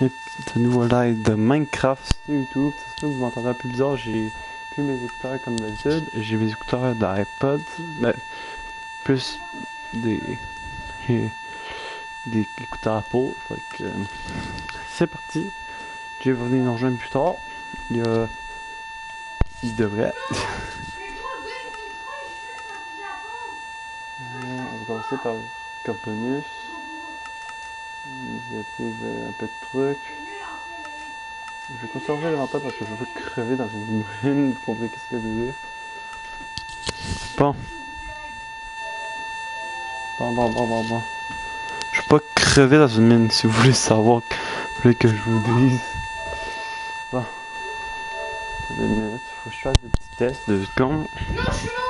de nouveau live de Minecraft sur YouTube. Peut que vous m'entendez un peu bizarre, j'ai plus mes écouteurs comme d'habitude. J'ai mes écouteurs d'iPod, mais plus des, des écouteurs. Fait que euh, c'est parti. Je vais revenir nous rejoindre plus tard. Il devrait. Euh, on va commencer par Carbonus. Initiative, un peu de trucs. Je vais conserver l'inventaire parce que je veux crever dans une mine. Vous comprenez qu'est-ce que je veux dire? Bon. Bon, bon, bon, bon. Je veux pas crever dans une mine si vous voulez savoir. Vous voulez que je vous dise. Bon. Faut que je fasse des petits tests de secondes. Ok.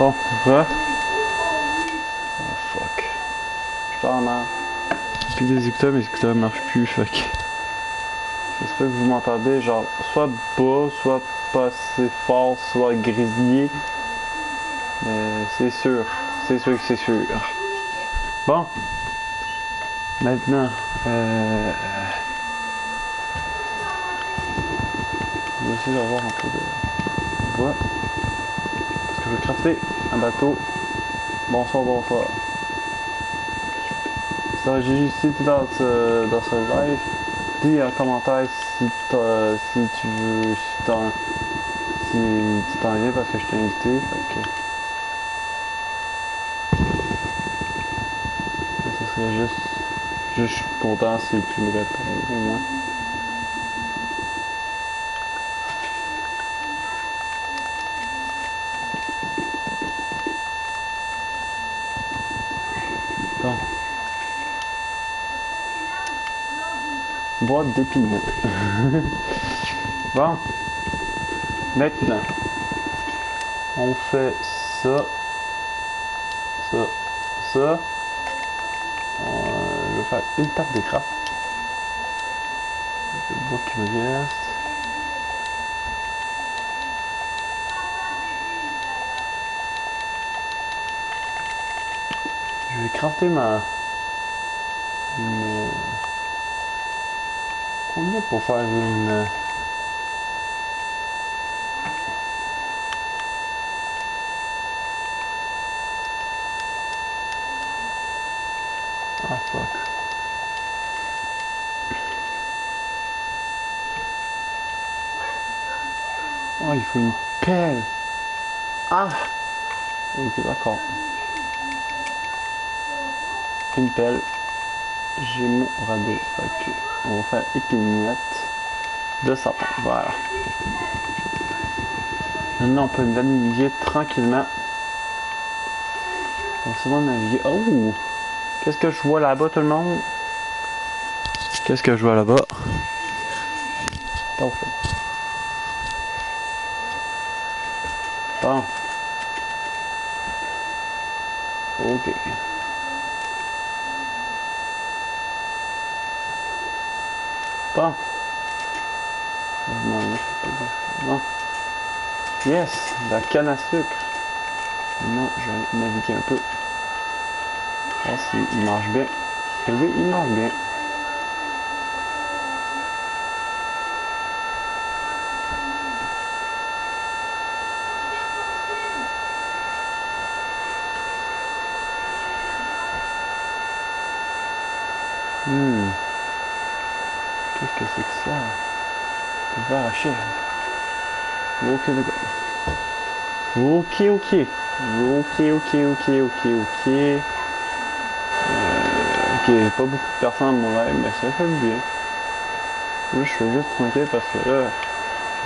Bon, va. Oh fuck. Je pars en mer. Puis les écouteurs, mes écouteurs marchent plus, que. J'espère que vous m'entendez, genre, soit bas, soit pas assez fort, soit grésillé. Mais c'est sûr. C'est sûr que c'est sûr. Bon. Maintenant, euh, je vais essayer d'avoir un peu de bois. Je veux crafter un bateau. Bonsoir, bonsoir. J'ai juste dit dans ce, dans ce live. Dis en commentaire si, si tu veux, si, t'en- si tu t'en viens parce que je t'ai invité. Fait que, ça serait juste je suis content si tu me réponds au moins. Boîte d'épinette. bon. Maintenant, on fait ça, ça, ça. Euh, je vais faire une table de craft. Le bois qui me reste. Je vais crafter ma... Pour faire une... Ah fuck. Oh, il faut une pelle. Ah Ok, d'accord. Une pelle. J'ai mon radeau. Que on va faire épinette de sapin. Voilà. Maintenant, on peut naviguer tranquillement. On va naviguer. Oh! Qu'est-ce que je vois là-bas, tout le monde? Qu'est-ce que je vois là-bas? Parfait. Bon. Ok. Bon. Non, non. Yes, la canne à sucre. Maintenant, je vais naviguer un peu. Voir s'il marche bien. Et oui, il marche bien. Hmm. Qu'est-ce que c'est que ça? Le verre à chèvre. Ok, d'accord. Ok, ok. Ok, ok, ok, ok, ok. Euh, ok, pas beaucoup de personnes dans mon live, mais ça fait du bien. Je suis juste tranquille parce que là,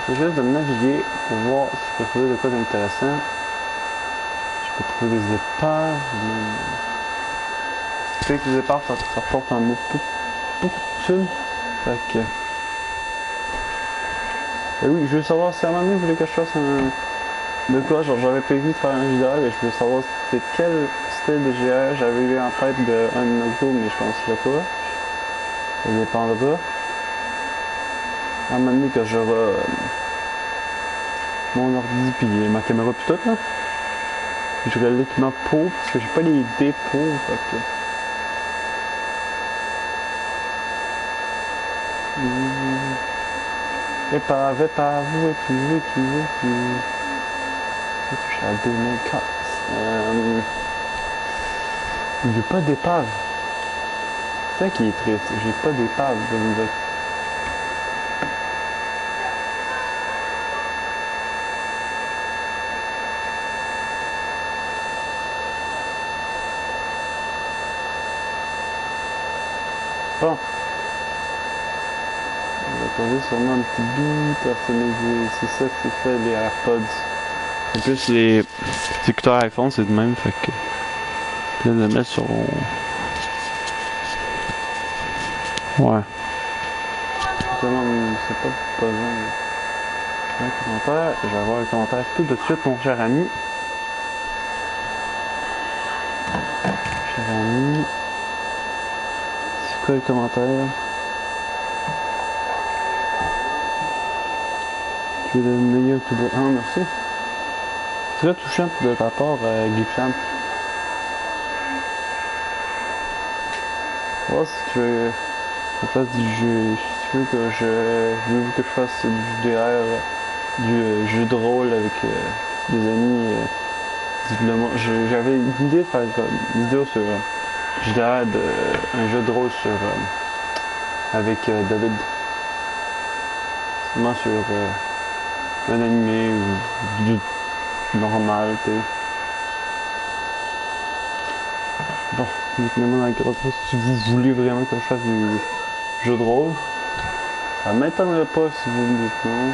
je juste de naviguer pour voir si je peux trouver de quoi d'intéressant. Je peux trouver des épaves. Tu sais que les épaves, ça, porte en mot beaucoup, beaucoup de. Et oui, je veux savoir si à un moment donné, vous voulez que je fasse un. De quoi Genre, j'avais prévu de faire un GR et je veux savoir c'était quel style de GR j'avais eu en tête de un autre mais je pense pas. Ça dépendra. À un moment donné que j'aurai euh, mon ordi puis ma caméra puis tout là. J'aurai l'équipement pour parce que j'ai pas les dés pour. Fait que... Épave, épave, suis à 2004. Il n'y a pas d'épave. C'est ça qui est triste. J'ai pas d'épave de vous Bon. On va poser sûrement un petit beat personnalisé. C'est ça que c'est fait les AirPods. En plus, les écouteurs iPhone, c'est de même, fait que. Je viens de le mettre sur. Ouais. C'est pas besoin. Un commentaire. Je vais avoir un commentaire tout de suite, mon cher ami. Cher ami. C'est quoi le commentaire? Tu es le meilleur youtubeur. Ah, merci très touchant de ta part, euh, Gipchamp. Oh, si tu veux qu'on fasse du jeu, si tu veux que je, veux que je fasse du DR, du euh, jeu de rôle avec euh, des amis, euh, j'avais une idée de faire une vidéo sur JDR, de, un jeu de rôle sur avec David. Seulement sur un animé ou du normal, tu Bon, dites-moi dans la si vous voulez vraiment que je fasse du jeu de rôle. Ça m'étonnerait pas si vous me dites non.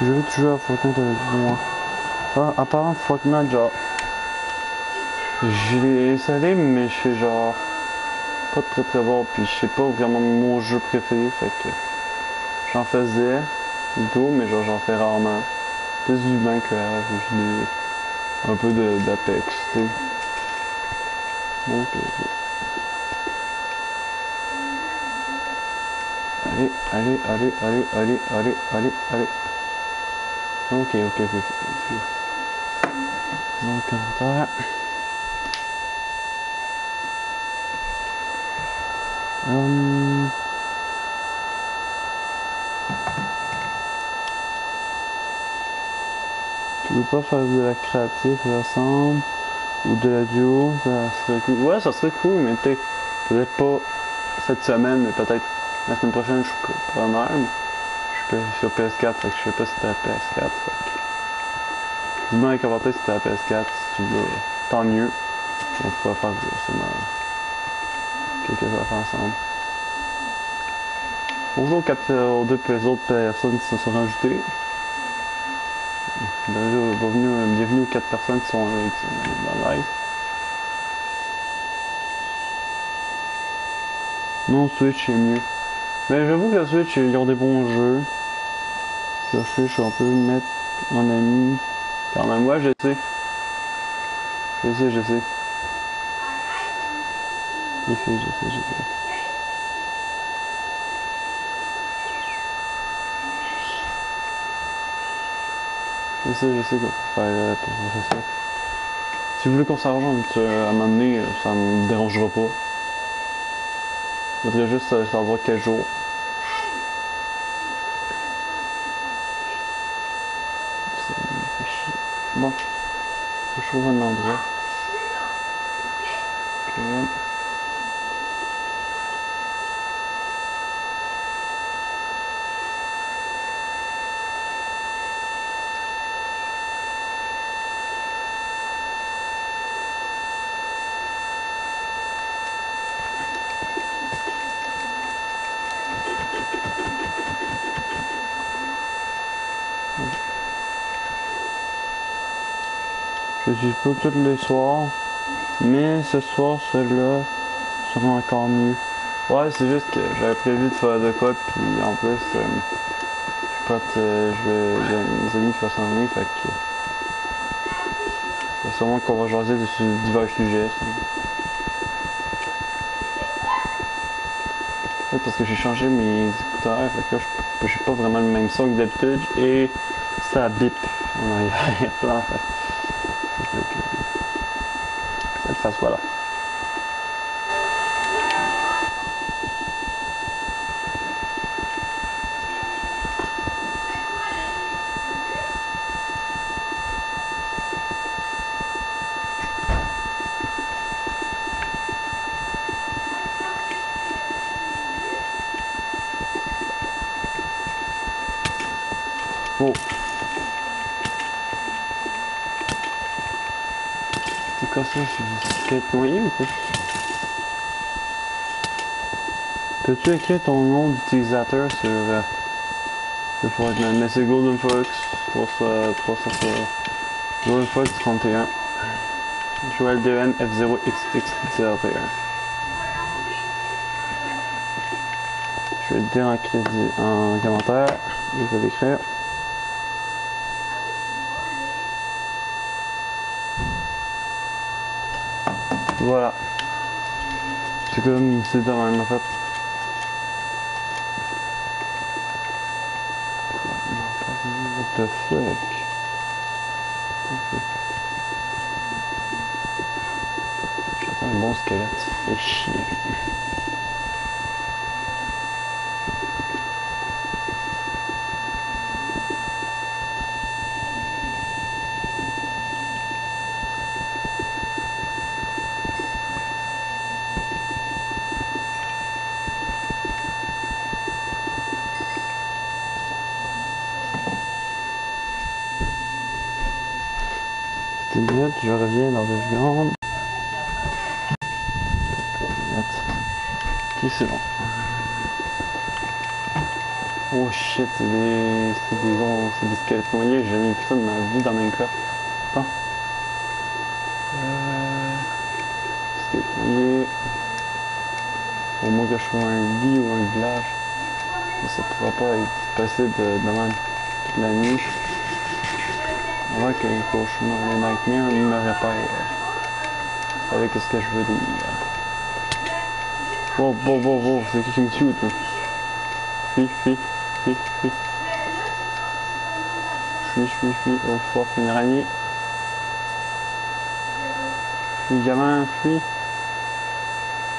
Je veux toujours à Fortnite avec moi. Ah, apparemment Fortnite, genre. Je l'ai installé, mais je suis genre. pas très très bon, puis je sais pas vraiment mon jeu préféré, fait que j'en faisais plutôt, mais genre j'en fais rarement. Plus du Minecraft, ou des, un peu d'Apex, tu. Donc, euh, Allez, allez, allez, allez, allez, allez, allez, allez. Ok, ok, ok, ok. ok. Dans le commentaire. Hum. Tu veux pas faire de la créative ensemble ou de la duo, ça serait cool. Ouais, ça serait cool, mais peut-être pas cette semaine, mais peut-être la semaine prochaine, je suis preneur. Je suis sur PS4, fait que je sais pas si t'as la PS4. Fait que... Dis-moi dans les commentaires si t'as la PS4, si tu veux, tant mieux. On pourra faire quelques affaires ensemble. Bonjour quatre, aux deux autres personnes qui se sont rajoutées. Bienvenue, bienvenue, bienvenue aux quatre personnes qui sont, euh, qui sont dans le live. Non, Switch est mieux. Mais j'avoue que la Switch, ils ont des bons jeux. La Switch, on peut mettre mon ami. Quand même, moi, sais, je sais. Je sais, je sais, je sais. Je sais, je sais quoi faire euh, pour ça. Si vous voulez qu'on s'arrange euh, à un moment donné, ça me dérangera pas. Je voudrais juste euh, savoir quel jour. Bon. Je trouve un endroit. Ok. Suis pas tous les soirs, mais ce soir, celui-là sera encore mieux. Ouais, c'est juste que j'avais prévu de faire de quoi, puis en plus, euh, je pote, euh, j'ai mes amis qui vont s'en fait que. C'est sûrement qu'on va jaser de divers sujets. parce que j'ai changé mes écouteurs, fait que là, j'ai pas vraiment le même son que d'habitude, et ça bip en arrière-plan, fait face, voilà. Oh. C'est du skate noyé ou quoi? Peux-tu écrire ton nom d'utilisateur sur euh, le Fortnite? Mais c'est Golden Fox 300, 300, Golden Fox 31. Joël DN F0XX01. Je vais le dire en crédit, en commentaire. Je vais l'écrire. Voilà. C'est comme c'est de même en fait. What the fuck? Un bon squelette. Fais chier. Petite minute, je reviens dans deux secondes. Ok, c'est bon. Oh shit, c'est des. C'est des, on- c'est des squelettes noyés, j'ai jamais vu ça de ma vie dans Minecraft. Attends. Euh. Squelettes noyés. Au moins que je un lit ou un village. Mais ça pourra pas être possible euh, demain toute la nuit. Avant que les cauchemars, les nightmares me repèrent. Avec ce que je veux dire. Wow, wow, wow, wow, c'est qui qui me shoot, là? Fuis, fuis, fuis, fuis. Fuis, fuis, fuis. Oh une araignée. Fuis, gamin, fuis.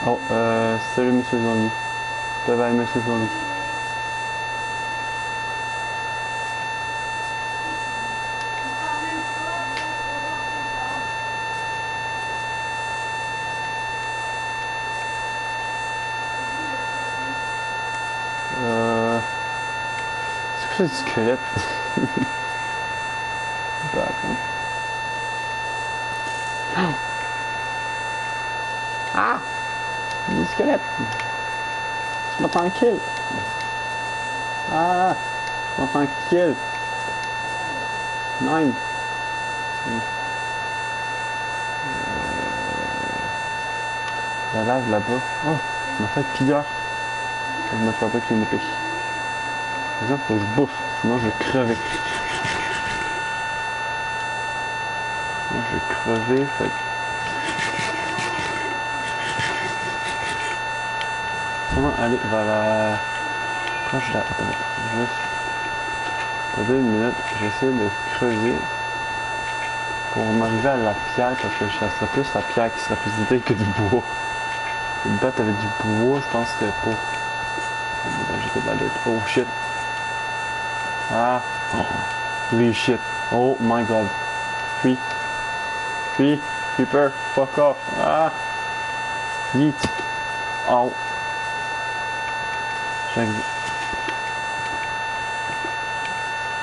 Oh, euh, salut monsieur zombie. Bye bye monsieur zombie. Ce squelette? D'accord. Ah! Des squelettes! Je tranquille! Ah! Je tranquille! Nine! La lave là-bas. Oh! M'a fait pilleur. Je me fais pas épée. Faut que je bouffe, sinon je vais crever. Sinon je vais crever, fait Comment aller vers. Proche de la... Attends, juste... Pour deux minutes, j'essaie de creuser pour m'arriver à la pierre parce que ça serait plus la pierre qui serait plus utile que du bois. Une bête avec du bois, je pense que pour j'ai de la lutte. Oh shit. Ah. Oh. Holy shit. Oh my god. Fuis. Fuis. Creeper. Fuck off. Ah. Yeet. Oh. Chaque...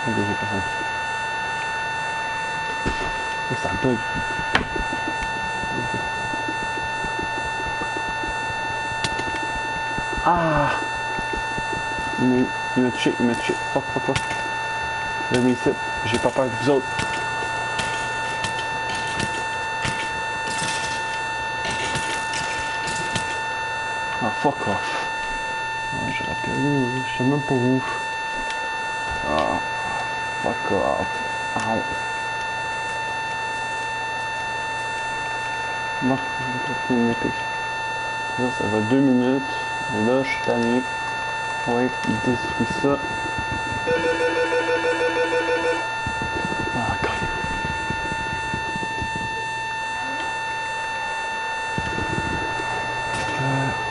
Ok, j'ai ça. Oh, ça bug. Ah. Il m'a touché, il m'a touché. Fuck, fuck, fuck. Là, mais ici, j'ai pas peur de vous autres. Ah, fuck off. Ah, je rappelle, je sais même pas où. Ah, fuck off. Ow. Bon, je vais une épée. Ça, ça va deux minutes. Et là, je suis tanné. Ouais, il détruit ça.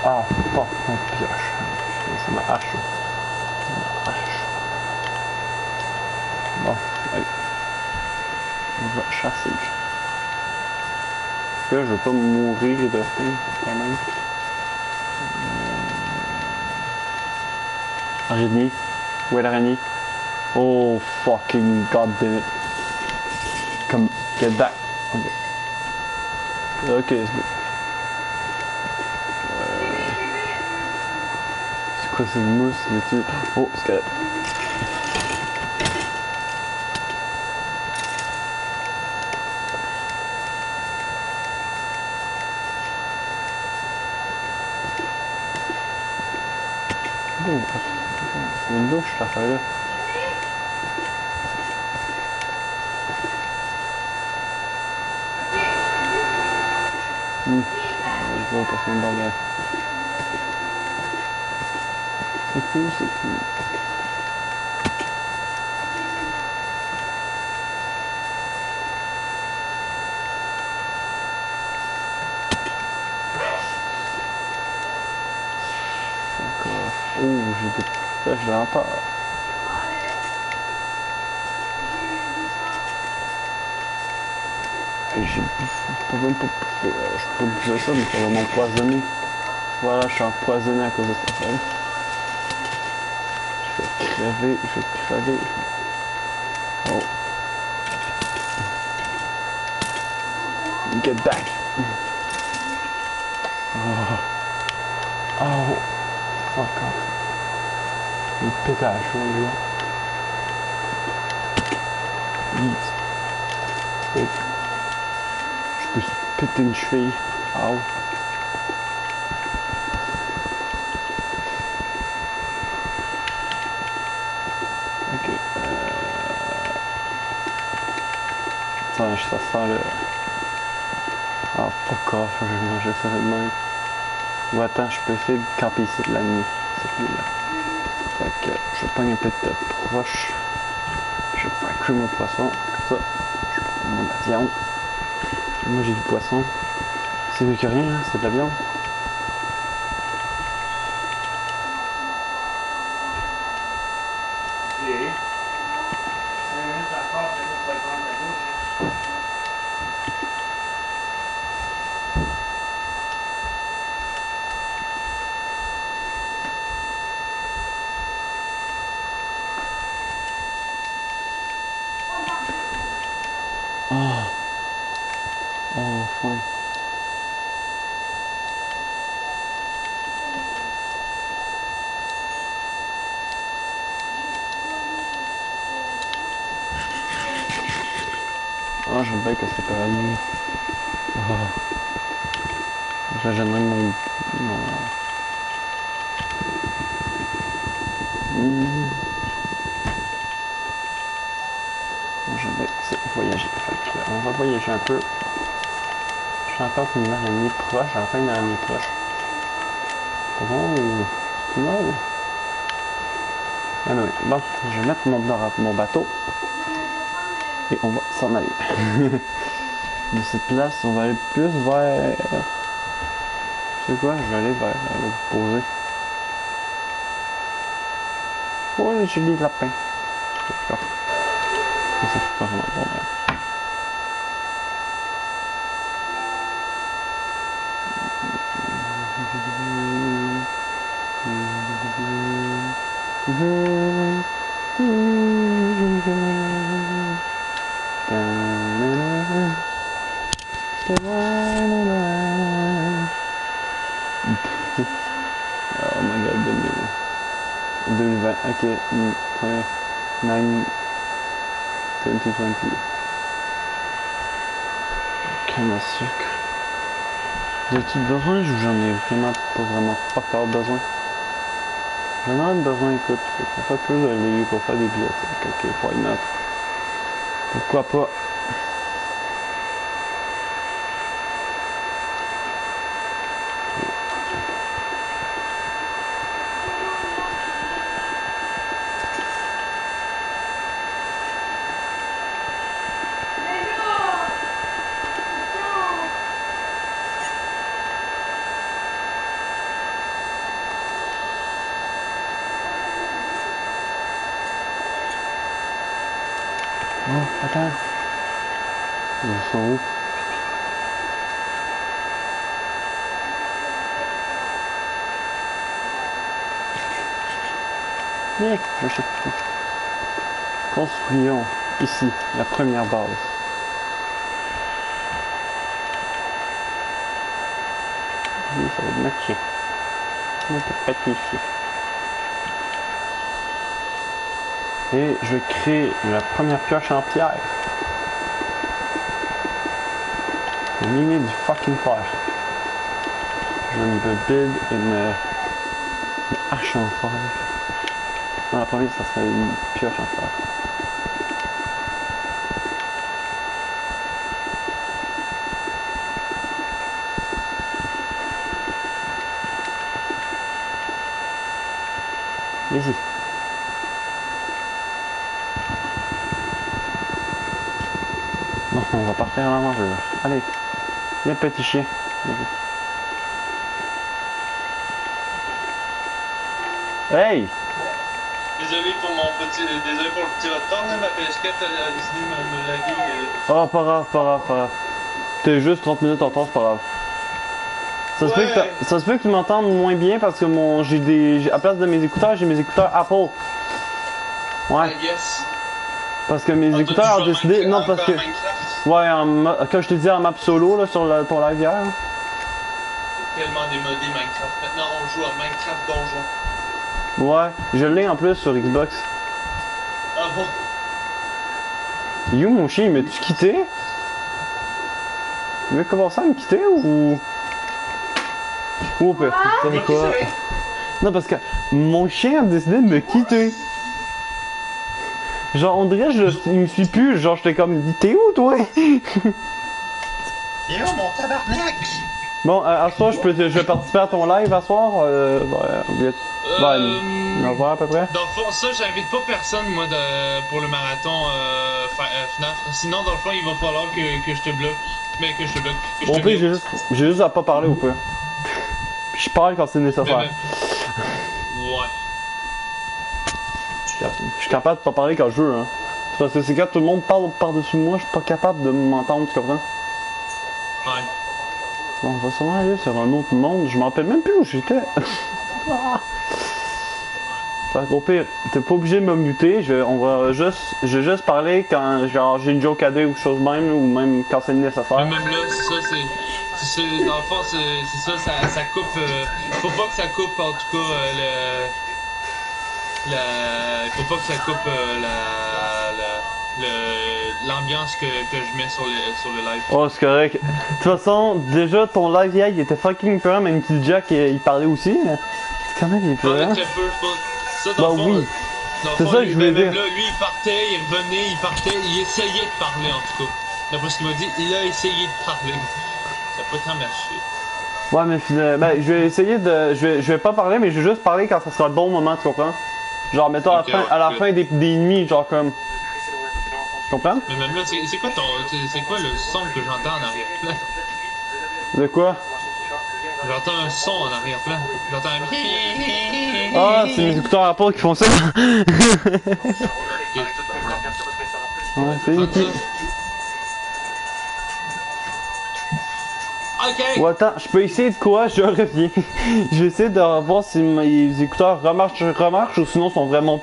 Ah, fuck, mon pioche. C'est ma hache. C'est ma hache. Bon, allez. On va chasser. Là, je veux pas mourir de faim, quand même. Araignée. Où est l'araignée? Oh fucking god damn it. Come, get back. Ok. Ok, c'est C'est cette mousse? Mais Oh, squelette. Oh, c'est une douche, cette affaire-là. Hmm. Je vois personne dans le... Cool, c'est. Encore. Oh, j'ai des flèches de l'empire. Et j'ai pas même pas Je peux bouffer ça, mais ça va m'empoisonner. Voilà, je suis empoisonné à cause de cette affaire. Je vais crever, je vais crever. Oh. Get back. Oh. Oh. Fuck off. Il pète à la chose, là. Yeet. Fait que Je peux se péter une cheville. Ow. Ça, sent le... Ah, fuck off, je vais manger ça de même. Ou attends, je peux essayer de camper ici de la nuit. C'est là. Fait que je pogne un peu de proche. Je vais faire mon poisson. Comme ça, je prends mon viande. Moi j'ai du poisson. C'est mieux que rien, hein, c'est de la viande. Oh. Oh, enfin. Oh, j'aime bien que c'est pas la nuit. Oh. Je gênerais mon... mon... Je vais voyager. Que, on va voyager un peu. Je suis encore une araignée proche. Enfin une araignée proche. Moi ou... Ah non, oui. Bon, je vais mettre mon, mon bateau. Et on va s'en aller. De cette place, on va aller plus vers... Sais quoi? Je vais aller vers l'opposé. Oh, j'ai des lapins. D'accord. Ça, c'est pas vraiment bon. hein. 2020, ok. ouais. 9 2020. Canne sucre. As-tu besoin? J'en ai vraiment pas vraiment pas besoin. J'en ai besoin, écoute. Faire plus de légumes, pour faire des billets. Ok, why not? Pourquoi pas? Oh, attends. Ils sont où? Je sais pas. Construisons ici la première base. Oui, ça va matcher. On peut pas ici. Et je vais créer la première pioche en pierre. Miner du fucking fer. Je me build une, une hache en fer. Dans la première, ça serait une pioche en fer. Vas-y. Non, on va partir à la mangeuse. Allez, les petits chiens. Hey! Désolé pour mon petit, désolé pour le petit retard, ma PS4 a décidé de me, laguer. Oh, pas grave, pas grave, pas grave. T'es juste 30 minutes en retard, c'est pas grave. Ça se, peut que ça se peut que tu m'entendes moins bien parce que mon j'ai des à place de mes écouteurs j'ai mes écouteurs Apple. Ouais, parce que mes Ah, écouteurs ont décidé Minecraft- non parce que ouais en comme je t'ai dit en map solo là sur le- ton live hier. tellement démodé Minecraft. Maintenant, on joue à Minecraft Donjon. Ouais, je l'ai en plus sur Xbox. Ah bon? You mon chien, il m'a-tu quitté? Il veut commencer à me quitter ou? Ou pire, tu sais quoi? Non, parce que mon chien a décidé de me quitter. Genre, on dirait, je, il me suit plus. Genre, j'étais comme, t'es où, toi? Où mon tabarnak? Bon, euh, à soir, je peux, je vais participer à ton live à soir. Euh, ouais, vite. Ben, Euh, on va voir à peu près. Dans le fond, ça, j'invite pas personne, moi, de, pour le marathon euh, fa- euh, FNAF. Sinon, dans le fond, il va falloir que, que je te bloque. Mais que je te bloque. Que je Au te pire, j'ai juste, j'ai juste à pas parler pire. Puis je parle quand c'est nécessaire. mais- Ouais. Je suis capable de pas parler quand je veux, hein. Parce que c'est quand tout le monde parle par-dessus moi, je suis pas capable de m'entendre, tu comprends? Ouais. Bon, on va sûrement aller sur un autre monde? Je m'en rappelle même plus où j'étais. Qu'au pire, t'es pas obligé de me muter. Je, vais- on va juste, je vais juste parler quand genre j'ai une joke à dire ou chose même, ou même quand c'est Mais nécessaire. même là, c'est ça, c'est. Dans le fond, c'est c'est ça, ça, ça coupe. euh, faut pas que ça coupe, en tout cas, euh, le. La, faut pas que ça coupe euh, la. la- le- l'ambiance que, que je mets sur le, sur le live. Oh, c'est correct. De toute façon, déjà ton live hier, il était fucking peur, même si Jack il, il parlait aussi. mais C'est quand même il est Pas peur. pense. Ça, Bah dans le fond, oui. le C'est ça que je voulais ben, même dire. Là, lui, il partait, il revenait, il partait, il essayait de parler, en tout cas. D'après ce qu'il m'a dit, il a essayé de parler. Ça peut tant marcher. Ouais, mais finalement, ben, je vais essayer de. Je vais, je vais pas parler, mais je vais juste parler quand ça sera le bon moment, tu comprends? Genre, mettons à la fin, à la ok. fin des, des nuits, genre comme. Comprends? Mais même là, c'est quoi ton. c'est- C'est quoi le son que j'entends en arrière-plan? De quoi? J'entends un son en arrière-plan. J'entends un. Ah, c'est mes écouteurs à Apple qui font ça. ouais, c'est qui? ça. Ok! Ou attends, je peux essayer de quoi? Je reviens. je vais essayer de voir si mes écouteurs remarchent, remarchent ou sinon sont vraiment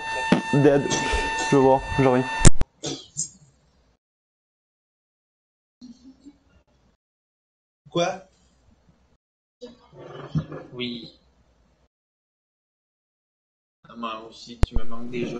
dead. Je vais voir, je reviens. Quoi? Oui. Ah, Moi aussi, tu me manques déjà.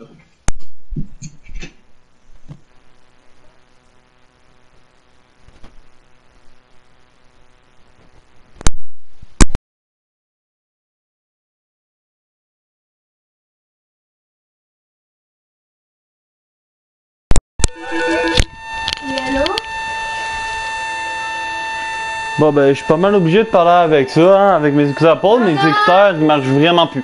Bon, ben, je suis pas mal obligé de parler avec ça, hein, avec mes écouteurs. Mes écouteurs, ils marchent vraiment plus.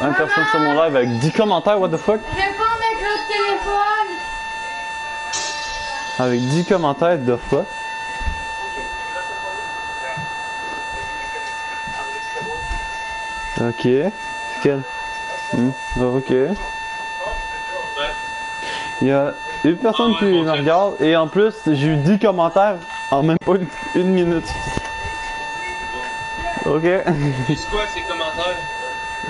Un personne sur mon live avec 10 commentaires, what the fuck? Réponds avec l'autre téléphone Avec 10 commentaires, de fuck. Ok. C'est quel? Hmm, Ok. Ouais. Il y a personne qui me regarde et en plus, j'ai eu 10 commentaires en même pas une, une minute. Ok. C'est quoi ces commentaires?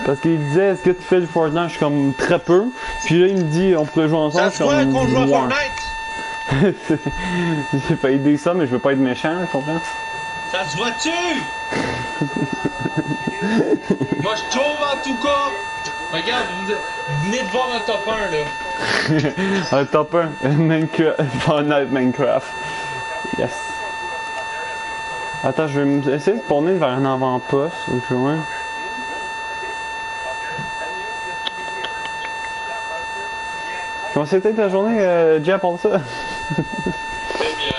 Parce qu'il disait, est-ce que tu fais du Fortnite? Je suis comme très peu. Puis là, il me dit, on pourrait jouer ensemble. Ça se voit qu'on joue à. Fortnite? J'ai pas idée ça, mais je veux pas être méchant, tu comprends? Ça se voit-tu? Moi je trouve en tout cas. Regarde, vous, venez de voir un top 1 là. Un top 1, Minecraft, Fortnite Minecraft. Yes. Attends, je vais essayer de tourner vers un avant-poste ou plus loin. Comment c'était ta journée, euh, Jay, pour ça? Très bien.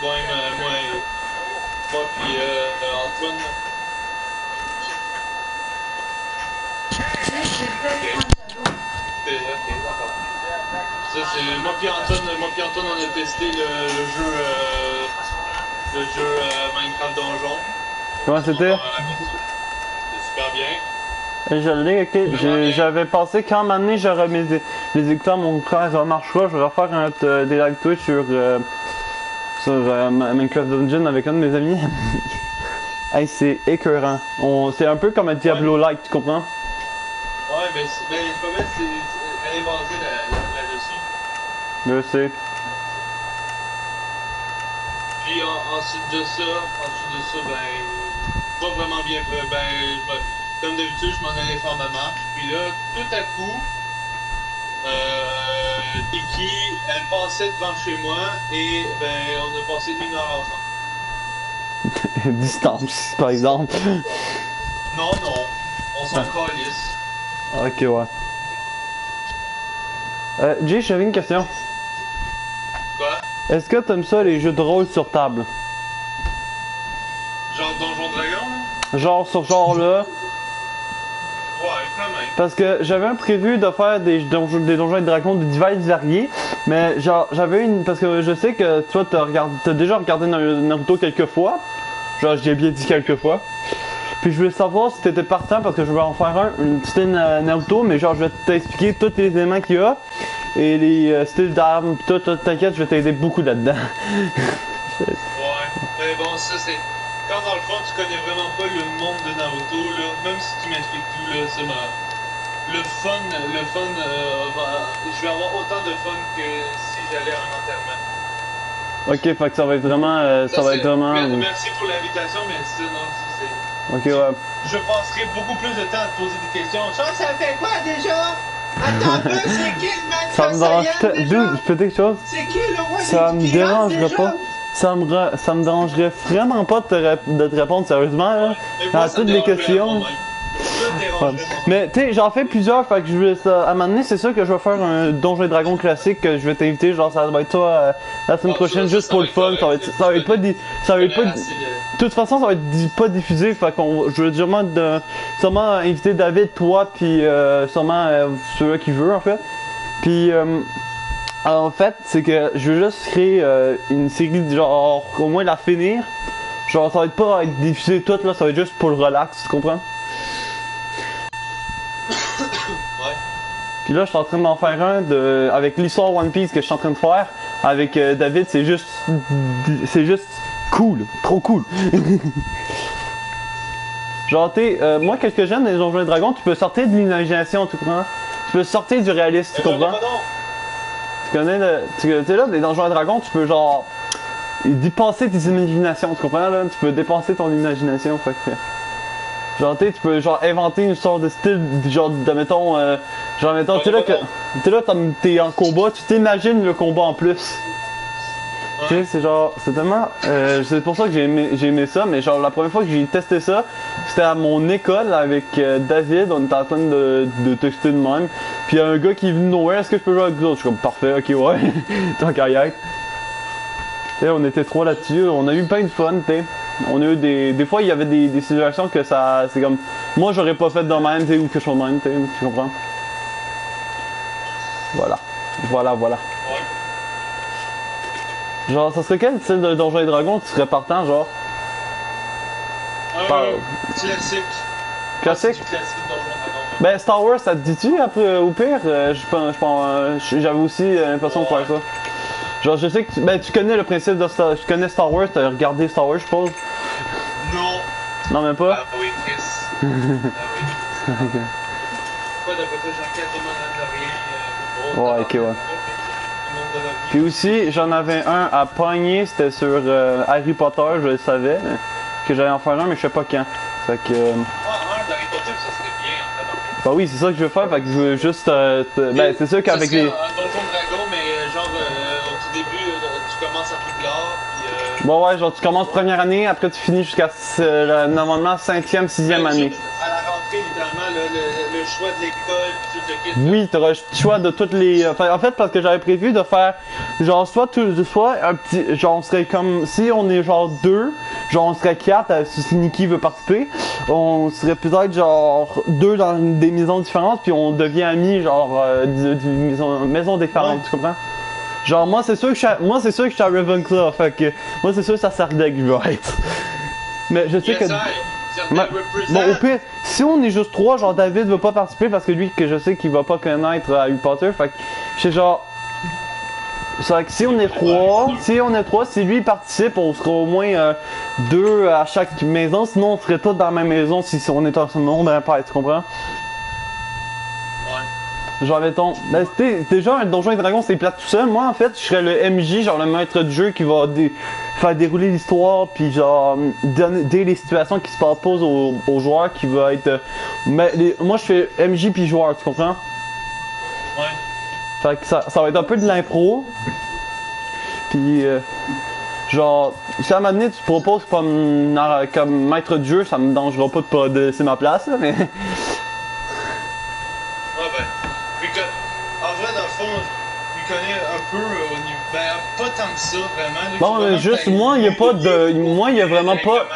Moi, euh, moi, euh, moi puis euh, Antoine. C'est ok, d'accord. Ça c'est moi puis Antoine, moi on a testé le, le jeu, euh, le jeu euh, Minecraft Donjon. Comment c'était? C'est super bien. Euh, Je l'ai, ok. J'avais pensé quand m'amener j'aurais mes les écouteurs, mon frère remarchera, je vais refaire un, euh, des live Twitch sur, euh, sur euh, Minecraft Dungeon avec un de mes amis. hey, c'est écœurant. C'est un peu comme un Diablo-like, tu comprends? Ouais, c'est- ben je peux mettre, c'est, c'est- elle est basée là- là- là-dessus. Je sais. Puis en- ensuite de ça, ensuite de ça, ben, pas vraiment bien fait. Ben, je- comme d'habitude, je m'en allais faire ma marche. Puis là, tout à coup, euh, Tiki, elle passait devant chez moi et ben, on a passé une heure ensemble. Distance, par exemple. Non, non, on s'en calisse. Ok, ouais. Euh, Jay, j'avais une question. Est-ce que t'aimes ça les jeux de rôle sur table? Genre Donjon Dragon, là? Genre sur genre là? Ouais, quand même. Parce que j'avais un prévu de faire des donjons, des donjons et dragons de divers variés, mais genre j'avais une parce que je sais que toi t'as déjà regardé Nar- Naruto quelques fois, genre j'ai bien dit quelques fois. Puis je voulais savoir si t'étais partant parce que je vais en faire un, une Na- Naruto, mais genre je vais t'expliquer tous les éléments qu'il y a et les euh, styles d'armes, pis tout, t'inquiète, je vais t'aider beaucoup là-dedans. Ouais. Mais bon, ça, c'est. Quand dans le fond, tu connais vraiment pas le monde de Naruto, là, même si tu m'expliques tout, là, ça m'a. Le fun, le fun, euh, va- je vais avoir autant de fun que si j'allais à un enterrement. ok, fait que ça va être vraiment, euh, ça, va être vraiment, Merci pour l'invitation, mais ça, non, c'est. ok ouais. Je passerai beaucoup plus de temps à te poser des questions. Genre, ça fait quoi déjà? Attends un peu, c'est qui le man Ça me dérange, dude, je peux dire quelque chose? C'est qui le roi Ça des me dérangerait pas. Ça me, ça me dérangerait vraiment pas de te, de te répondre sérieusement là. Moi, à toutes les questions. Ouais. Mais tu sais, j'en fais plusieurs, fait que je vais ça, à un moment donné, c'est sûr que je vais faire un Donjon et Dragon classique que je vais t'inviter, genre ça va être toi euh, la semaine Ah, prochaine juste pour le fun, ça va être, c'est- ça va être pas di- ça va être pas toute façon, ça va être pas diffusé, fait qu'on, je veux sûrement, de, sûrement inviter David, toi, puis euh, sûrement euh, celui qui veut en fait. Puis euh, en fait, c'est que je veux juste créer euh, une série, genre au moins la finir. Genre ça va être pas être diffusé tout là, ça va être juste pour le relax, tu comprends? Ouais. Puis là, je suis en train d'en faire un de, avec l'histoire One Piece que je suis en train de faire avec euh, David. C'est juste, c'est juste cool, trop cool. Genre, t'es, euh, moi, qu'est-ce que j'aime dans les Donjons et Dragons, tu peux sortir de l'imagination, tu comprends? Tu peux sortir du réalisme, tu comprends? Tu connais le, tu sais là, des Donjons et Dragons, tu peux genre dépasser tes imaginations, tu comprends là? Tu peux dépasser ton imagination, fait que. Genre, tu sais, tu peux genre inventer une sorte de style, genre, de mettons, euh, genre, mettons, tu sais là, que, tu sais là, t'es en combat, tu t'imagines le combat en plus. Tu sais, c'est genre, c'est tellement, euh, c'est pour ça que j'ai aimé, j'ai aimé ça, mais genre, la première fois que j'ai testé ça, c'était à mon école avec euh, David, on était en train de, de tester de même. Puis il y a un gars qui est venu nowhere, est-ce que je peux jouer avec vous autres? Je suis comme, parfait, ok, ouais, tant qu'à y être. On était trois là-dessus, on a eu plein de fun, tu sais. On a eu des, des fois, il y avait des, situations que ça, c'est comme, moi j'aurais pas fait de même, tu sais, ou que je sois de même, tu comprends? Voilà. Voilà, voilà. Genre, ça serait quel style de Donjons et Dragons tu serais partant, genre? Un Pas- classique. Classique? Ben, Star Wars, ça te dit-tu après, au pire? Euh, je pense, je euh, j'avais aussi euh, l'impression de faire ça. Genre, je sais que tu, ben, tu connais le principe de Star, tu connais Star Wars, t'as regardé Star Wars, je suppose? Non. Non, même pas? Ah oui, Chris. ah oui. Quoi d'après toi, j'en quasiment de euh, Ouais, ok, ouais. Le monde de la vie. Puis aussi, j'en avais un à pogner, c'était sur euh, Harry Potter, je le savais, que j'allais en faire un, mais je sais pas quand. Fait que, euh, Ah, bah oui, c'est ça que je veux faire, fait que je veux juste, euh, te- ben, c'est sûr qu'avec les... Euh, euh, euh, tu commences. Euh, Bon, ouais, genre, tu commences première année, après tu finis jusqu'à, euh, normalement, cinquième, sixième année. Le choix de l'école, tout. Oui, t'auras le choix de toutes les. Enfin, en fait, parce que j'avais prévu de faire genre soit tout, soit un petit, genre on serait comme si on est genre deux, genre on serait quatre euh, si Nikki veut participer, on serait peut-être genre deux dans des maisons différentes, puis on devient amis genre euh, d'une maison, maison différente, Ouais. tu comprends? Genre moi c'est sûr que je suis à- moi c'est sûr que je suis à Ravenclaw, fait que moi c'est sûr que ça Sardeg que je vais être. Mais je sais Yes, que. I. Ma-. Bon, au pire, si on est juste trois, genre David veut pas participer parce que lui, que je sais qu'il va pas connaître euh, Harry Potter, fait que je sais genre. C'est vrai que si on est trois, si on est trois, si lui participe, on sera au moins euh, deux à chaque maison, sinon on serait tous dans la même maison si on est en ce monde impair, tu comprends? Genre, mettons, ben, déjà, un donjon et dragon, c'est plate tout seul. Moi, en fait, je serais le MJ, genre le maître du jeu qui va dé- faire dérouler l'histoire, puis genre, donner donner les situations qui se posent aux, joueurs, qui va être. euh, mais les- moi, je fais MJ puis joueur, tu comprends? Ouais. Fait que ça, ça va être un peu de l'impro. Puis, euh, genre, si à un moment donné, tu proposes comme, maître du jeu, ça me dangera pas de pas de laisser ma place, là, mais. Ouais, ben. Puis que, en vrai, dans le fond, connais un peu euh, au niveau. Ben, pas tant que ça, vraiment. Bon, mais juste, moi, il y a pas de- moi, il y a vraiment pas-.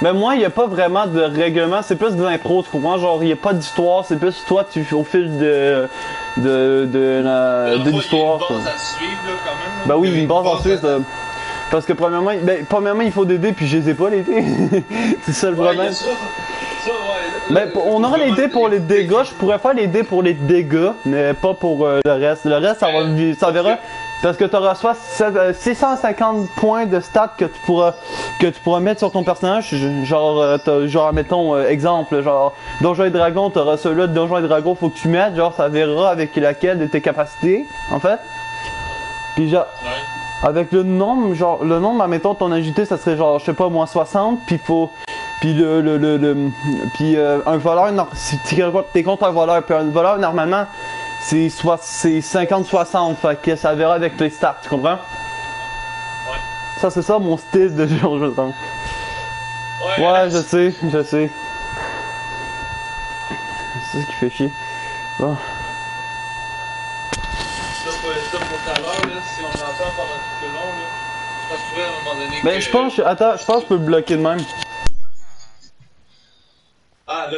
Mais moi, il n'y a pas vraiment de règlement, c'est plus de l'impro, tu comprends? Genre, il n'y a pas d'histoire, c'est plus toi, tu au fil de, de, de, l'histoire. Il y a une base à suivre, là, quand même. là. Ben oui, une base à- Suisse. euh, parce que premièrement, ben, premièrement, il faut des dés, puis je les ai pas les dés. c'est ça le problème. ouais. Pour- on aura les dés pour les dégâts. Je pourrais faire les dés pour les dégâts, mais pas pour euh, le reste. Le reste, ça va, ça verra. Parce que tu euh, 650 points de stats que tu pourras que tu pourras mettre sur ton personnage. Genre, euh, genre mettons euh, exemple, genre Donjons et Dragons, tu auras celui-là de Donjons et Dragons, faut que tu mettes. Genre, ça verra avec laquelle de tes capacités, en fait. Puis genre, avec le nombre, genre, le nombre, admettons, ton agilité, ça serait genre, je sais pas, moins 60, puis faut. Puis le. le, le, le puis euh, un voleur, si t'es contre un voleur, puis un voleur, normalement, c'est soit c'est 50-60, fait que ça verra avec tes stats, tu comprends? Ça, c'est ça mon style de jeu, je pense. Ouais, Ouais, je sais, je sais. C'est ça qui fait chier. Bon. Donné. Ben, je pense, attends, je pense que je peux le bloquer de même.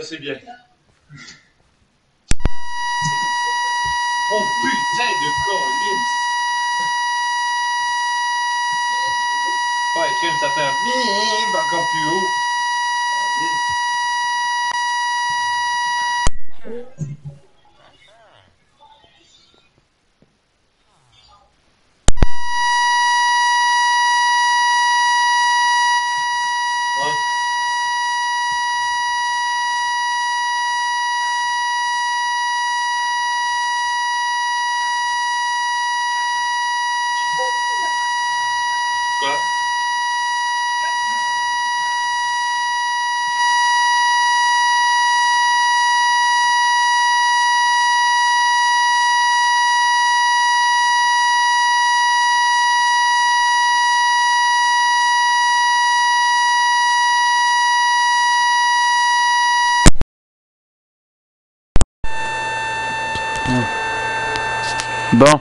C'est bien. Oh putain de colis! Ouais, crime, ça fait un bip encore plus haut. Ouais. Quoi? Bon.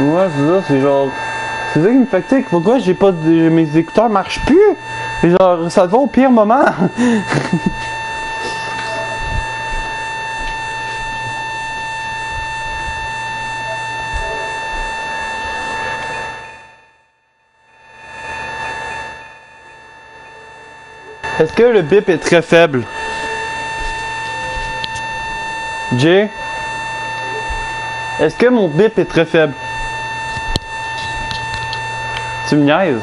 Ouais, c'est ça, c'est genre. C'est ça qui me fait tic. Pourquoi j'ai pas de. Mes écouteurs marchent plus? Et genre, ça va au pire moment. Est-ce que le bip est très faible? Jay? Est-ce que mon bip est très faible? Tu me niaises?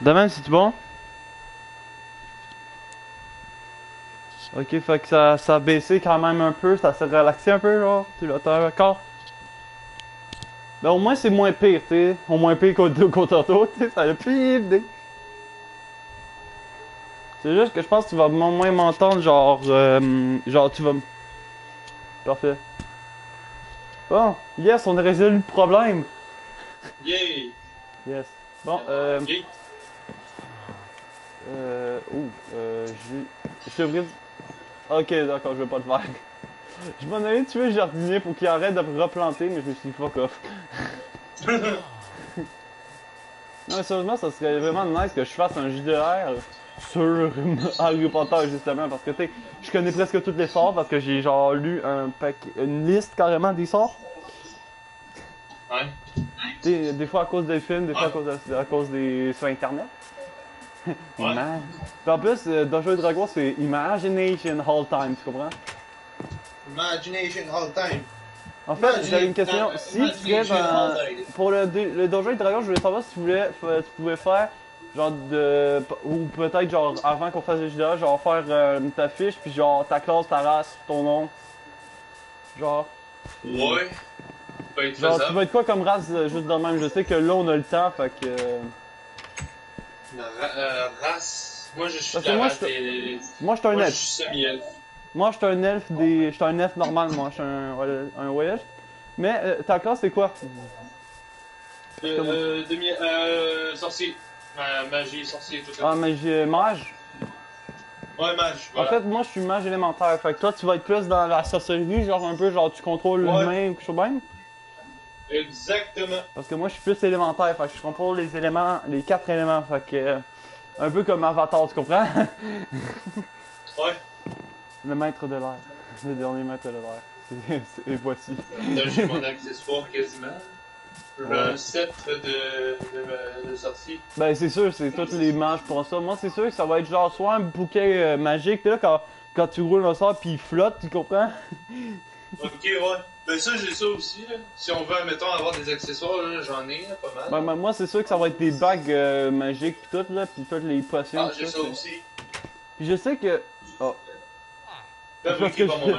Demain, c'est bon? Ok, fait que ça, ça a baissé quand même un peu, ça s'est relaxé un peu, genre. Tu l'as encore? Ben au moins c'est moins pire, tu sais. Au moins pire qu'au qu'au tantôt, tu sais, ça a plus idée. C'est juste que je pense que tu vas mo- moins m'entendre, genre, euh, genre tu vas Parfait. Bon, yes, on a résolu le problème. Yay! Yes. Bon, euh, euh, ouh, euh, j'ai, je devrais, ok, d'accord, je vais pas le faire. Je m'en allais tuer le jardinier pour qu'il arrête de replanter, mais je me suis dit fuck off. Non, mais sérieusement, ça serait vraiment nice que je fasse un JDR sur Harry Potter, justement, parce que, tu sais, je connais presque tous les sorts, parce que j'ai, genre, lu un pack, une liste carrément des sorts. Ouais. Des fois à cause des films, des fois à cause, de- à cause des... sur Internet. Ouais. Puis en plus, euh, et Dragons, c'est Imagination All Time, tu comprends? Imagination all time. En fait, j'avais une question. Si tu dans... time. Pour le, le Donjon et Dragons, je voulais savoir si tu voulais, tu pouvais faire, genre, de... Ou peut-être, genre, avant qu'on fasse le JDA, genre, faire euh, ta fiche, puis genre, ta classe, ta race, ton nom. Genre... Ouais. Peut être Genre, tu vas être quoi comme race, euh, juste dans le même? Je sais que là, on a le temps, fait que... euh, La ra- euh, race. Moi, je suis Parce la moi, race je- des. Moi, je suis un Moi, je elfe. Moi, je suis un elfe des. Je un elfe normal, moi. Je suis un, un voyage. Mais euh, ta classe, c'est quoi? Euh, euh, demi. Euh. Sorcier. Magie, sorcier, tout ça. Ah, mais j'ai mage? Ouais, mage, En fait, moi, je suis mage élémentaire. Fait que toi, tu vas être plus dans la sorcellerie, genre un peu, genre tu contrôles Ouais. l'humain ou quelque chose de même? Exactement. Parce que moi, je suis plus élémentaire. Fait que je contrôle les éléments, les quatre éléments. Fait que. euh, un peu comme Avatar, tu comprends? Ouais. Le maître de l'air. Le dernier maître de l'air. Et voici. J'ai mon accessoire quasiment. Ouais. un sceptre de, de, de sorcier. Ben, c'est sûr, c'est tous les mages pour ça. Moi, c'est sûr que ça va être genre soit un bouquet euh, magique, là, quand, quand tu roules un sort puis il flotte, tu comprends? Ok, ouais. Ben ça, j'ai ça aussi, là. Si on veut, mettons, avoir des accessoires, là, j'en ai, là, pas mal. Ben, ben, moi, c'est sûr que ça va être des bagues euh, magiques pis tout, là, pis toutes les potions. ah, pis j'ai ça aussi. Puis je sais que. Oh. Fabriqué par moi-même.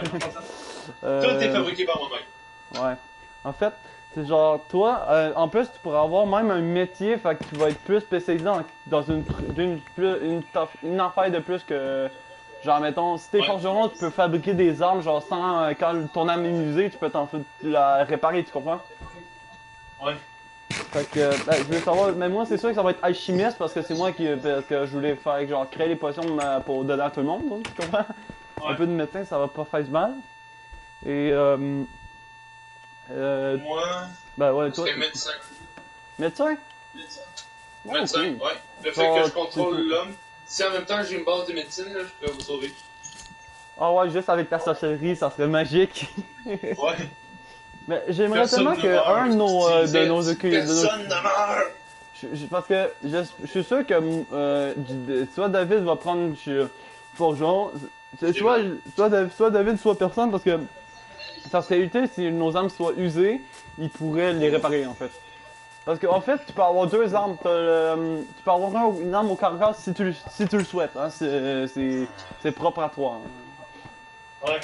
euh, Tout est fabriqué par moi-même. Ouais. En fait, c'est genre, toi, euh, en plus, tu pourrais avoir même un métier, fait que tu vas être plus spécialisé dans, dans une, une, une, une affaire de plus que. Genre, mettons, si t'es Ouais. forgeron, tu peux fabriquer des armes, genre, sans. euh, quand ton âme est usée, tu peux t'en la réparer, tu comprends? Ouais. Fait que, ben, je veux savoir, mais moi, c'est sûr que ça va être alchimiste parce que c'est moi qui. Parce que je voulais faire, genre, créer les potions euh, pour donner à tout le monde, donc, tu comprends? Un peu de médecin, ça va pas faire du mal. Et, euh. Euh, Moi, ben ouais, toi. serais médecin. Médecin? Ouais, Médecin, ouais. Le fait que je tu contrôle peux- l'homme. Si en même temps j'ai une base de médecine, là, je pourrais vous sauver. Ah ouais, juste avec ta sorcellerie, ça serait magique. Ouais. Mais j'aimerais tellement que meurt. un de nos, euh, de nos Personne ne meurt! je- je- parce que je, je suis sûr que euh, soit David va prendre Forgeron, c'est soit, soit, Dav- soit David, soit personne, parce que ça serait utile si nos armes soient usées, il pourrait les réparer en fait. Parce qu'en fait, tu peux avoir deux armes. le- tu peux avoir un- une arme au carré si tu, le- si tu le souhaites. Hein, c'est- propre à toi. hein. Ouais.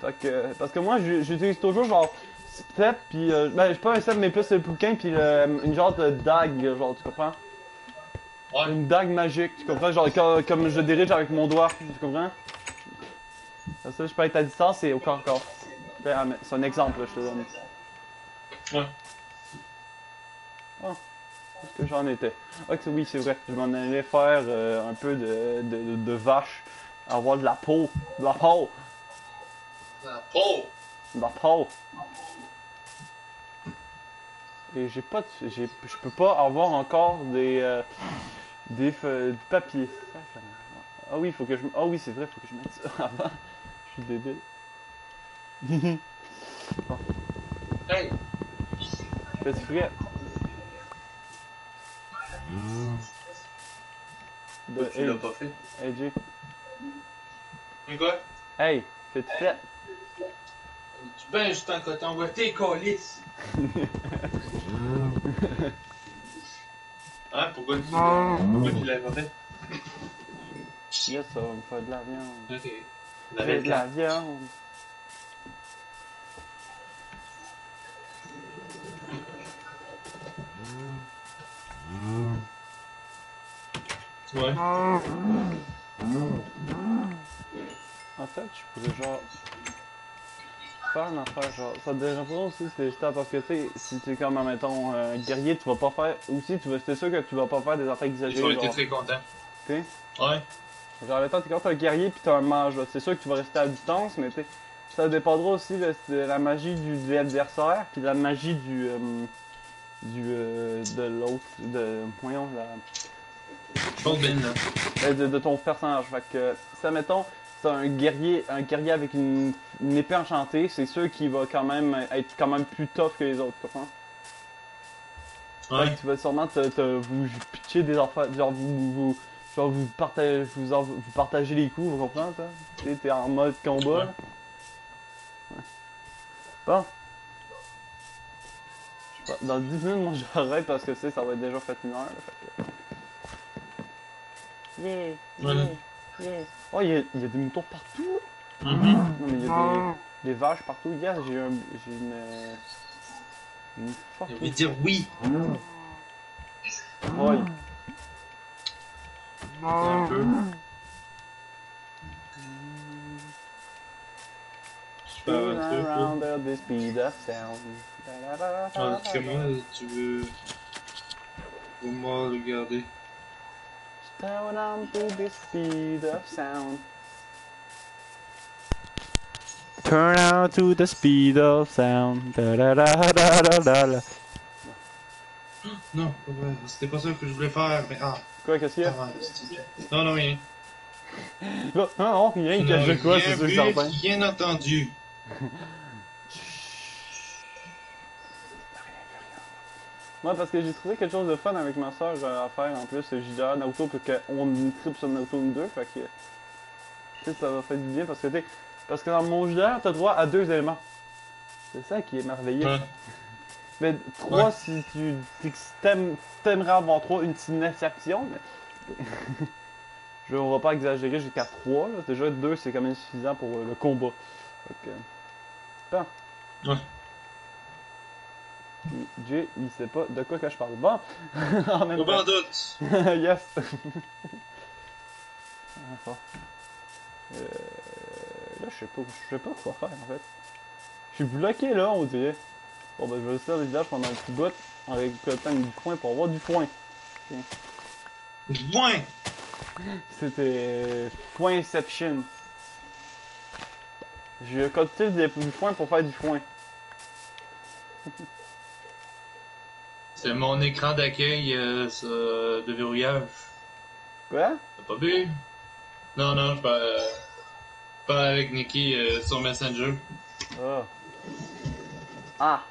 Fait que, parce que moi, j'utilise toujours genre step, puis euh, ben, je pas un step, mais plus le bouquin, puis le- une genre de dague, genre, tu comprends? Ouais. Une dague magique, tu comprends? Genre, comme, comme je dirige avec mon doigt, tu comprends? Comme ça, je peux être à distance et au corps à corps. C'est un exemple, là, je te donne. Ouais. Ah, est-ce que j'en étais? Ok, oui, c'est vrai. Je m'en allais faire euh, un peu de, de, de, de vache, avoir de la peau, de la peau, La peau! de la peau. Et j'ai pas, de- j'ai, je peux pas avoir encore des, euh, des fe- du papier. Ah oui, faut que je, ah oui, c'est vrai, faut que je mette ça avant. Je suis débile. Hey! Fais-tu frais? De, Tu l'as pas fait. hey, Jay. Mais quoi? Hey, fais-tu frais? Tu ben juste un coton tes colis! Hein, pourquoi tu, pourquoi tu l'as pas fait? Yes, ça va me faire de la viande. Ok. Fais de la viande. Ouais. En fait, je pourrais genre faire une affaire genre. Ça te dérange pas aussi c'est juste parce que tu sais, si tu es comme mettons un guerrier, tu vas pas faire. Aussi tu vas c'est sûr que tu vas pas faire des affaires exagérées. été Genre, très contents. tu sais. Ouais. Genre mettons t'es quand t'es un guerrier puis t'as un mage, là, c'est sûr que tu vas rester à distance, mais tu sais, ça dépendra aussi de, de la magie du, de l'adversaire puis la magie du euh, du euh, de l'autre de voyons la ben. Euh, de, de ton personnage. Fait que, ça mettons, c'est un guerrier, un guerrier avec une, une épée enchantée, c'est sûr qu'il va quand même être quand même plus tough que les autres, tu comprends? Fait Ouais. que tu vas sûrement te, te- vous pitcher des affaires, genre vous, vous, genre vous partagez, vous, en- vous partagez les coups, vous comprenez, sais, t'es en mode combat. Ouais. Bon. Je sais pas, Dans 10 minutes, moi j'arrête parce que tu sais, ça va être déjà fait une heure, là, fait que... Yeah, Voilà. yeah. Oh, il y, a, il y a des moutons partout! Mhm. Non, mais il y a des, des vaches partout. Yes, j'ai un, j'ai une. Une envie de dire oui. Un peu. Around at the speed of sound. Ah, tu veux. Faut moi regarder. Turn on to the speed of sound. Turn on to the speed of sound. Da da da da da da da. Non, c'était pas ça que je voulais faire, mais ah. Quoi, qu'est-ce qu'il y a? ah, Non, non, rien. Non, non, rien, il cache de quoi, c'est sûr certain. Rien entendu. Moi, parce que j'ai trouvé quelque chose de fun avec ma soeur à faire en plus, j'ai déjà Naruto, parce qu'on tripe sur Naruto nous deux, fait que. Tu sais, ça va faire du bien parce que t'es. Parce que dans mon JDR, t'as droit à deux éléments. C'est ça qui est merveilleux. Ouais. Mais trois Ouais. si tu t'aimerais avoir trois, une signification, mais. Je, on va pas exagérer jusqu'à trois, là. Déjà deux, c'est quand même suffisant pour euh, le combat. Que. Bon. Ouais. Jay, il sait pas de quoi que je parle. Bon, en même temps. doute. yes! Ah. Euh, là, je sais pas, je sais pas quoi faire en fait. Je suis bloqué là, on dirait. Bon, ben, je vais rester dans le village pendant un petit bout en récoltant du coin pour avoir du foin. Point. C'était Foinception. Récolté des- du foin pour faire du foin. C'est mon écran d'accueil euh, de verrouillage. Quoi? T'as pas vu? Non, non, je parle, euh, je parle avec Nikki euh, sur Messenger. Ah. Ah!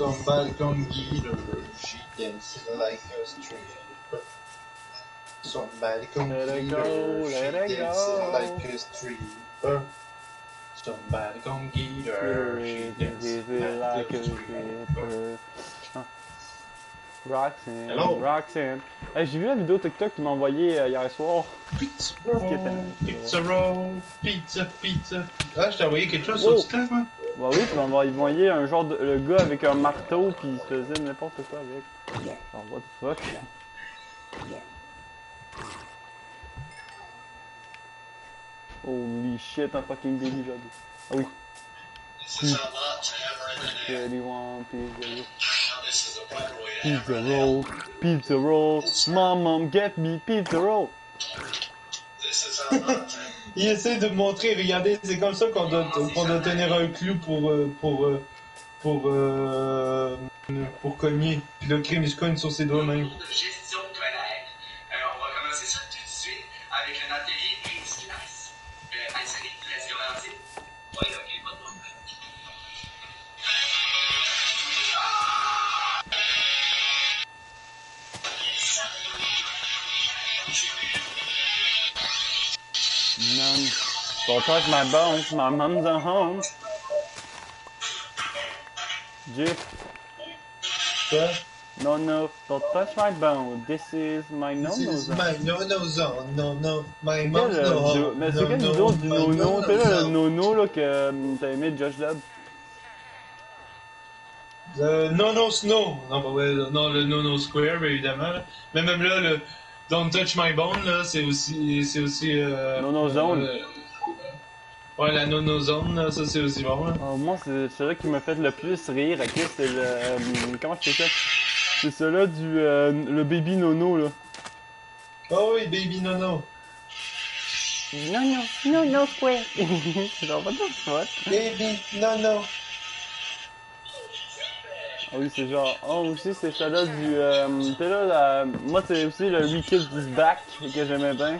Somebody come get her, she dances like a stripper. Somebody come Let get her, she dances like a stripper. Somebody come get her, she dances like a stripper. Roxanne, Hello? Roxanne. Hey, j'ai vu la vidéo TikTok que tu m'as envoyée euh, hier soir. Pizza roll, pizza roll, pizza, pizza. Ah, je t'ai envoyé quelque chose Oh. sur TikTok, moi? Bah oui, tu m'as envoyé un genre de le gars avec un marteau puis il faisait n'importe quoi avec. Genre, what the fuck? Holy shit, un fucking baby jog. Ah oui. Pizza roll. Pizza roll, pizza roll. Mom, mom, get me pizza roll. Il essaie de montrer, regardez, c'est comme ça qu'on doit, tenir un clou pour, euh, euh, euh, pour cogner. Le crime, se cogne sur ses doigts même. Don't touch my bones, my mom's at home. Jeff, Quoi? no, no, don't touch my bone. This is my no no zone. my no-no zone. No, no. My mom's euh, no vidéo- home. Mais c'est No, no, vidéo du my nono? no-no C'est là le zone. nono là que euh, t'as aimé Josh Lab? Euh, no no snow. Non, bah ouais, non, le no no square, évidemment. Mais même là, le Don't touch my bone, là, c'est aussi, c'est aussi, euh, No no zone. euh, ouais, la no no zone, là, ça c'est aussi bon, là. Oh, moi, c'est celui qui m'a fait le plus rire. Ok, c'est le. euh, comment je fais ça? C'est celui du. euh, le baby nono là. Oh oui, baby no no. Non, non, non, non, square. Genre, what the fuck? Baby no no. Ah oui, c'est genre. Oh, aussi, c'est celui-là du. Euh, là, la... moi, c'est aussi le Wicked is Back que j'aimais bien.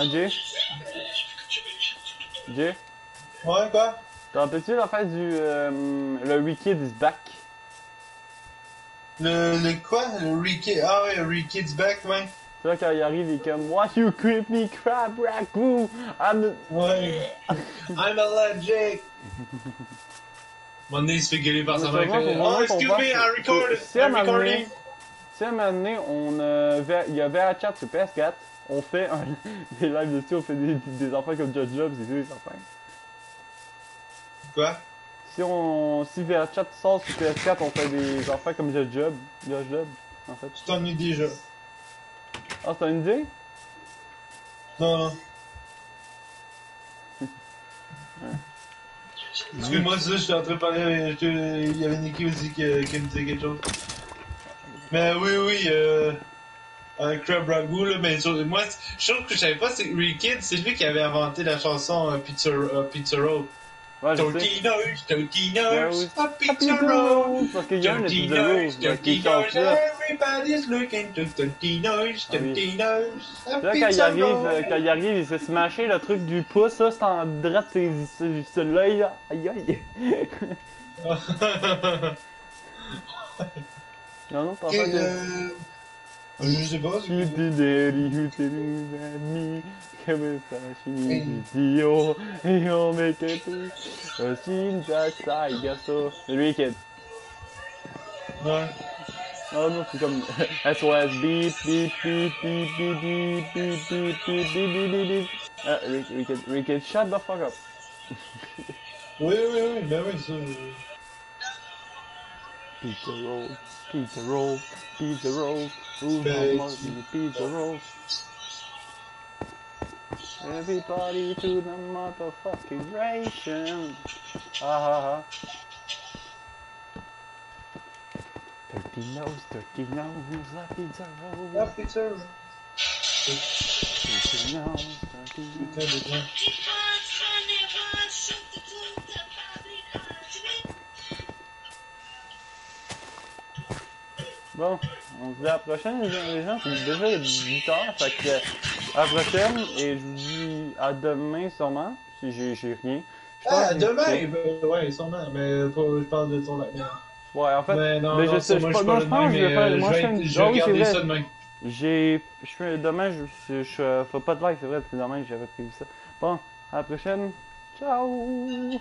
Hein, Jay? Jay? Ouais, quoi? T'en rappelles-tu l'affaire du. Euh, le Wicked is Back? Le, le quoi? Le Ricky, ah ouais, Ricky's back, ouais. Tu vois, quand il arrive, il est comme. Why you creep me crab ragu? I'm. Ouais. I'm allergic. Mon nez, il se fait gueuler par sa mère. Oh, excuse me, I record I'm recording. Si à un moment donné, on, euh, il y a VRChat sur PS4, on fait un, des lives dessus, on fait des, des enfants comme Judge Job, c'est sûr et certain. Quoi? Si on, si VRChat sort sur PS4, on fait des enfants comme Judge Job, Judge Job, en fait. Tu t'ennuies déjà. Ah, c'est une idée? Non, non. Excuse-moi, ça, je suis en train de parler. je- Il y avait Nicky aussi qui, qui me disait quelque chose. Mais oui, oui, euh. Un Crab Ragout, là, mais moi, je trouve que je savais pas, c'est que Rickid, c'est lui qui avait inventé la chanson euh, Pizza, euh, Pizza Road. Ouais, a Pizza. Parce qu'il y a un épisode everybody's looking to a Là, quand il arrive, quand il arrive, il s'est smashé le truc du pouce, c'est en droite c'est l'œil. Aïe aïe. Non, non, t'as pas Quel, de... euh, Je sais pas, Tu c'est ti devi utili ami, come facili Dio, io me che tu, sin già sai, gasso. C'est lui qui est... Ouais. Oh non, c'est comme SOS beep beep beep beep beep beep beep beep beep beep beep beep beep. Ah, Rick, Rick, Rick, shut the fuck up. Oui, oui, oui, ben oui, ça. euh, Pizza roll, pizza roll, pizza roll, Ooh, how much pizza rolls. Everybody to the motherfucking ration. Ah ha ha. Dirty nose, dirty nose, la pizza rolls. La pizza rolls. Dirty nose, dirty nose. Well. On se dit à la prochaine, les gens, les gens, c'est déjà 8 heures, fait que à la prochaine, et je vous dis à demain sûrement, si j'ai rien. Je pense Ah, que- demain! Ben, ouais, sûrement, mais pas, je parle de ton live. Ouais, en fait, Mais non, mais je sais, moi, je suis moi, je pense que je vais faire- moi, je je vais je vais Ah vrai. ça demain. j'ai, je fais demain, je, je, fais pas de live, c'est vrai, c'est demain, j'avais prévu ça. Bon, à la prochaine, ciao!